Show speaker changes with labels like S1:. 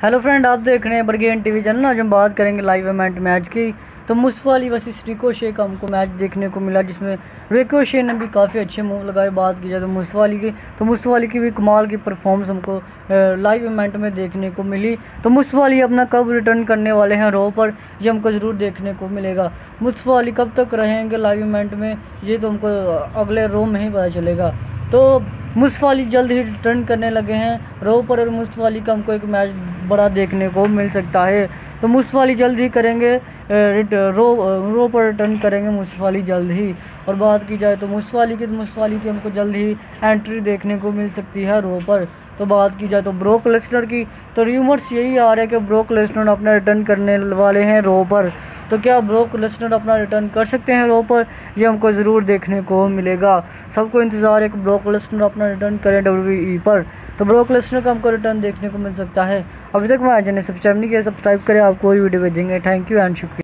S1: Hello friend आप देख रहे हैं बर्गेन टीवी चैनल आज हम बात करेंगे लाइव इवेंट मैच की। तो मुस्तफ़ा वर्सेस रिको का हमको मैच देखने को मिला, जिसमें रिको ने भी काफ़ी अच्छे मूव लगाए, बात की जाए तो मुस्तफ़ा की। तो मुस्तफ़ा की भी कमाल की परफॉर्मेंस हमको लाइव इवेंट में देखने को मिली। तो मुस्तफ़ा अपना कब रिटर्न करने वाले हैं रो पर, ये हमको ज़रूर देखने को मिलेगा। मुस्तफ़ा कब तक रहेंगे लाइव इवेंट में, ये तो हमको अगले रो में ही पता चलेगा। तो मुस्तफ़ा जल्द ही रिटर्न करने लगे हैं। रो पर और मुस्तफ़ा का हमको एक मैच बड़ा देखने को मिल सकता है। तो मुस्तफ़ा जल्द ही करेंगे रो रो पर रिटर्न करेंगे मुस्तफ़ा जल्द ही। और बात की जाए तो मुस्तफ़ा की तो मुस्तफ़ा की हमको जल्द ही एंट्री देखने को मिल सकती है रो पर। तो बात की जाए तो ब्रोक लेसनर की तो र्यूमर्स यही आ रहे हैं कि ब्रोक लेसनर अपना रिटर्न करने वाले हैं रो पर। तो क्या ब्रोक लेसनर अपना रिटर्न कर सकते हैं रो पर? ये हमको ज़रूर देखने को मिलेगा। सबको इंतज़ार है कि ब्रोक लेसनर अपना रिटर्न करें डब्ल्यू e पर। तो ब्रोक लेसनर का हमको रिटर्न देखने को मिल सकता है। अभी तक मैं चैनल सब्सक्राइब नहीं किया सब्सक्राइब करें, आपको वीडियो भेजेंगे। थैंक यू एंड शुक्रिया